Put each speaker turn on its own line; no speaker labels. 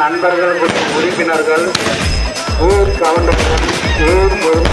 நண்பர்கள் மற்றும் உறுப்பினர்கள் ஊர் கவுண்டர்கள் ஊர் பொறுப்பு